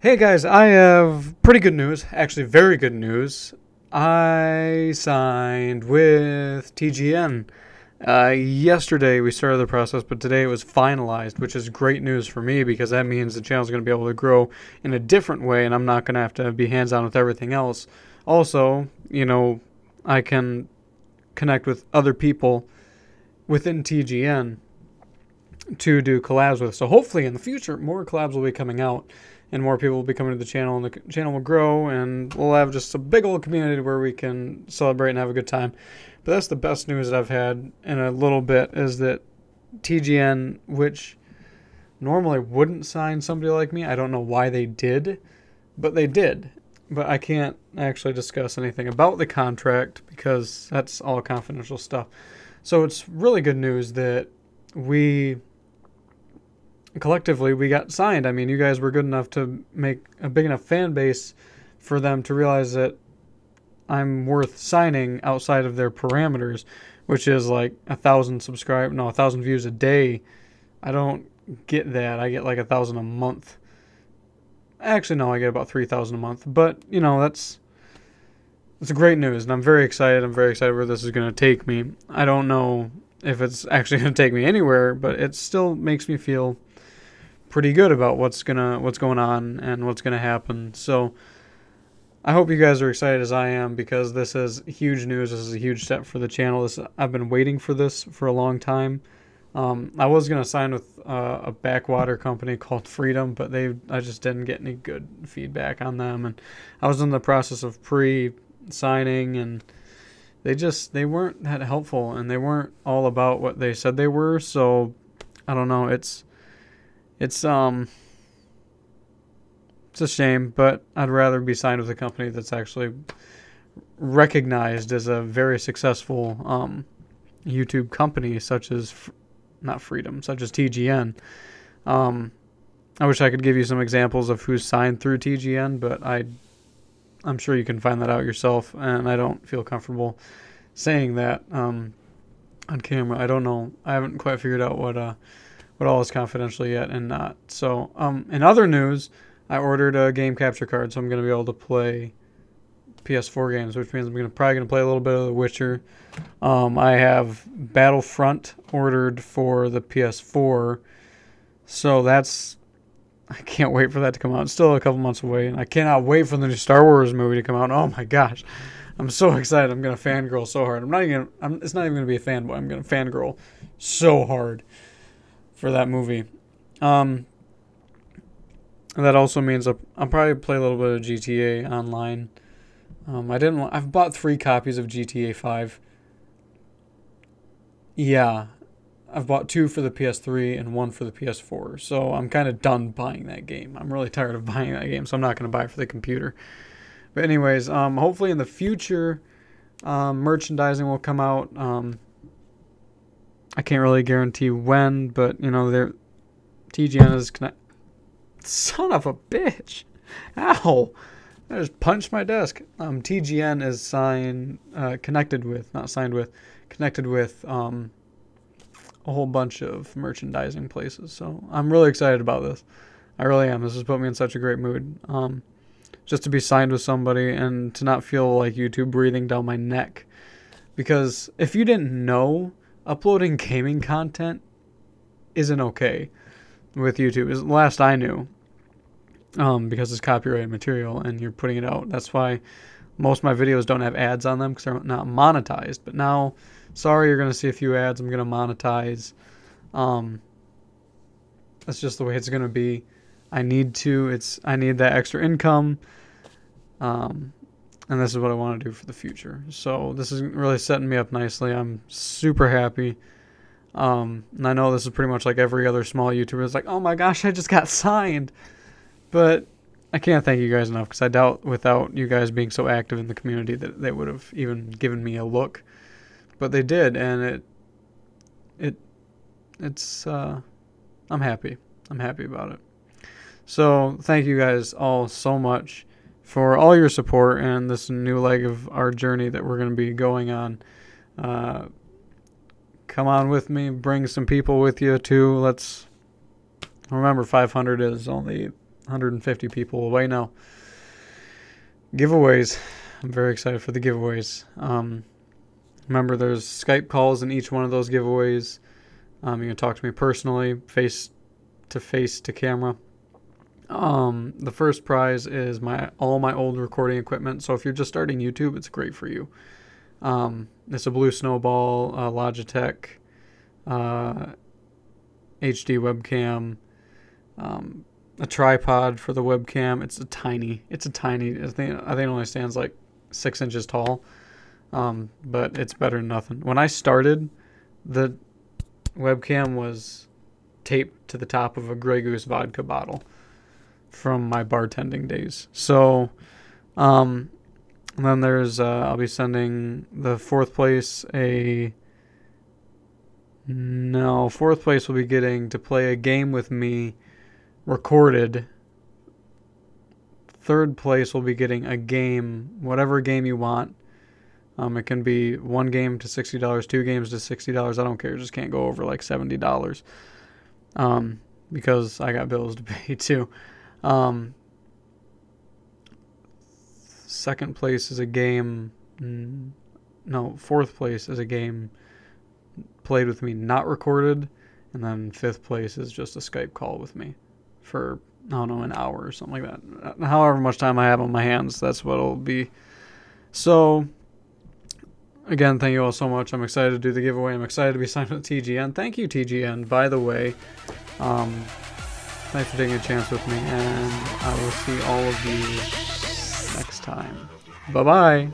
Hey guys, I have pretty good news. Actually, very good news. I signed with TGN. Uh, yesterday we started the process, but today it was finalized, which is great news for me because that means the channel is going to be able to grow in a different way and I'm not going to have to be hands on with everything else. Also, you know, I can connect with other people within TGN to do collabs with. So hopefully in the future, more collabs will be coming out and more people will be coming to the channel and the channel will grow and we'll have just a big old community where we can celebrate and have a good time. But that's the best news that I've had in a little bit is that TGN, which normally wouldn't sign somebody like me, I don't know why they did, but they did. But I can't actually discuss anything about the contract because that's all confidential stuff. So it's really good news that we collectively we got signed. I mean, you guys were good enough to make a big enough fan base for them to realize that I'm worth signing outside of their parameters, which is like a thousand subscribe no a thousand views a day. I don't get that. I get like a thousand a month. Actually, no, I get about three thousand a month. But you know that's it's great news, and I'm very excited. I'm very excited where this is going to take me. I don't know if it's actually going to take me anywhere, but it still makes me feel pretty good about what's gonna what's going on and what's gonna happen. So I hope you guys are excited as I am because this is huge news. This is a huge step for the channel. This I've been waiting for this for a long time. Um, I was gonna sign with uh, a backwater company called Freedom, but they I just didn't get any good feedback on them, and I was in the process of pre-signing, and they just they weren't that helpful, and they weren't all about what they said they were. So I don't know. It's it's um it's a shame, but I'd rather be signed with a company that's actually recognized as a very successful um, YouTube company, such as not Freedom, such as TGN. Um, I wish I could give you some examples of who's signed through TGN, but I, I'm sure you can find that out yourself, and I don't feel comfortable saying that um, on camera. I don't know. I haven't quite figured out what uh, what all is confidential yet and not. So, um, in other news, I ordered a game capture card, so I'm going to be able to play PS4 games, which means I'm gonna probably gonna play a little bit of The Witcher. Um, I have Battlefront ordered for the PS4, so that's I can't wait for that to come out. It's still a couple months away, and I cannot wait for the new Star Wars movie to come out. Oh my gosh, I'm so excited! I'm gonna fangirl so hard. I'm not even. I'm, it's not even gonna be a fanboy. I'm gonna fangirl so hard for that movie. Um, that also means I'll, probably play a little bit of GTA online. Um, I didn't. I've bought three copies of GTA Five. Yeah, I've bought two for the PS3 and one for the PS4. So I'm kind of done buying that game. I'm really tired of buying that game, so I'm not going to buy it for the computer. But anyways, um, hopefully in the future, um, merchandising will come out. Um, I can't really guarantee when, but you know, they're TGN is connect. Son of a bitch! Ow! I just punched my desk. Um, TGN is signed, uh, connected with, not signed with, connected with um, a whole bunch of merchandising places. So I'm really excited about this. I really am. This has put me in such a great mood. Um, just to be signed with somebody and to not feel like YouTube breathing down my neck. Because if you didn't know uploading gaming content isn't okay with YouTube. Is last I knew, um, because it's copyrighted material and you're putting it out. That's why most of my videos don't have ads on them because they're not monetized. But now, sorry, you're gonna see a few ads. I'm gonna monetize. Um, that's just the way it's gonna be. I need to. It's I need that extra income. Um, and this is what I want to do for the future. So this is really setting me up nicely. I'm super happy. Um, and I know this is pretty much like every other small YouTuber. It's like, oh my gosh, I just got signed. But I can't thank you guys enough because I doubt without you guys being so active in the community that they would have even given me a look. But they did, and it, it, it's. Uh, I'm happy. I'm happy about it. So thank you guys all so much for all your support and this new leg of our journey that we're going to be going on. Uh, come on with me, bring some people with you too. Let's remember 500 is only 150 people away now. Giveaways. I'm very excited for the giveaways. Um, remember, there's Skype calls in each one of those giveaways. Um, you can talk to me personally, face to face to camera. Um, the first prize is my all my old recording equipment. So if you're just starting YouTube, it's great for you. Um, it's a Blue Snowball, uh, Logitech, uh, HD webcam, um, a tripod for the webcam. It's a tiny. It's a tiny. I think I think it only stands like six inches tall, um, but it's better than nothing. When I started, the webcam was taped to the top of a Grey Goose vodka bottle from my bartending days. So, um, and then there's uh, I'll be sending the fourth place a. No, fourth place will be getting to play a game with me recorded. Third place will be getting a game, whatever game you want. Um, it can be one game to sixty dollars, two games to sixty dollars. I don't care. Just can't go over like seventy dollars. Um, because I got bills to pay too. Um, second place is a game. No, fourth place is a game played with me, not recorded, and then fifth place is just a Skype call with me for I don't know an hour or something like that. However much time I have on my hands, that's what it'll be. So again, thank you all so much. I'm excited to do the giveaway. I'm excited to be signed with TGN. Thank you, TGN. By the way, um, thanks for taking a chance with me, and I will see all of you next time. Bye bye.